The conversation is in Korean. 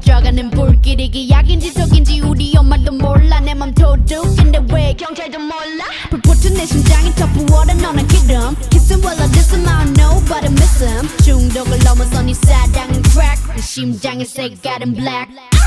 퍼져가는 불길이 기약인지 속인지 우리 엄마도 몰라. 내 맘 도둑인데 왜 경찰도 몰라? 불붙은 내 심장이 더 부어라 너는 기름. Kiss him while I diss him I don't know but I miss him. 중독을 넘어서 네 사랑은 crack. 내 심장의 색깔은 black. 아!